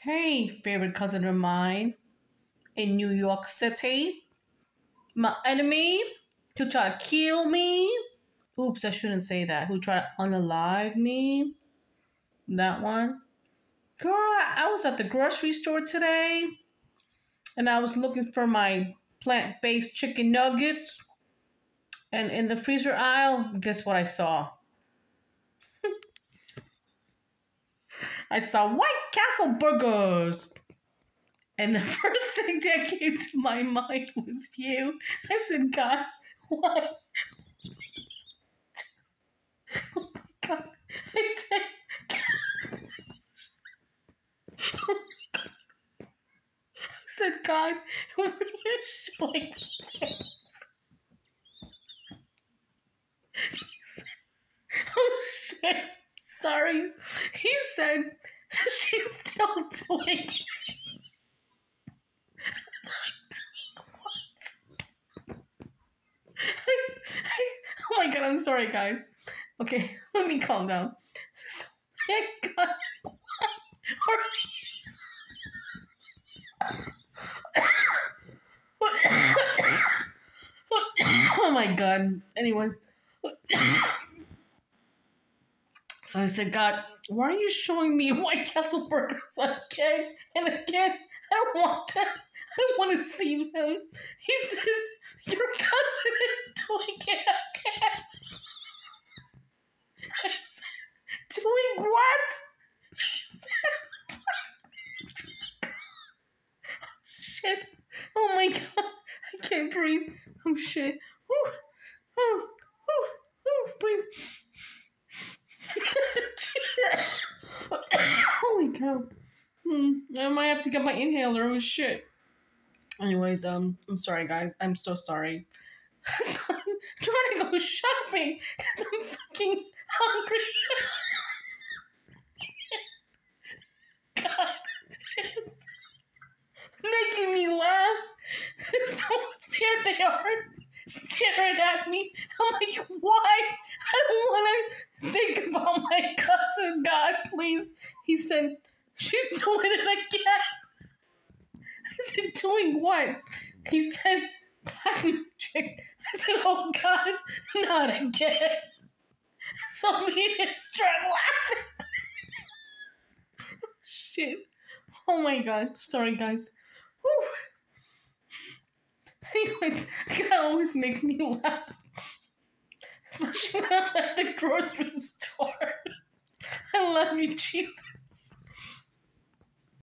Hey, favorite cousin of mine in New York City. My enemy who tried to kill me. Oops, I shouldn't say that. Who tried to unalive me. That one. Girl, I was at the grocery store today and I was looking for my plant based chicken nuggets. And in the freezer aisle, guess what I saw? I saw White Castle burgers. And the first thing that came to my mind was you. I said, God, why? oh my God. I said, God. I said, God, what are you showing this? He said, oh shit. Sorry. He said she's still doing it. oh my god, I'm sorry, guys. Okay, let me calm down. So, thanks, God. What Oh my god. Anyway. So I said, God, why are you showing me White Castle burgers again and again? I don't want that. I don't want to see them. He says, Your cousin is doing it again. I said, Doing what? He said, Shit. Oh my god. I can't breathe. Oh shit. Woo. Oh. Woo. Woo. Breathe. Holy cow. Hmm. I might have to get my inhaler. Oh shit. Anyways, um, I'm sorry guys. I'm so sorry. so I'm trying to go shopping because I'm fucking hungry. God, it's making me laugh. So there they are staring at me. I'm like, why? I don't want to think about my cousin. God, please. He said, she's doing it again. I said, doing what? He said, black magic. I said, oh God, not again. So me and him started laughing. Shit. Oh my God. Sorry, guys. Whew. Anyways, always makes me laugh. When at the grocery store. I love you, Jesus.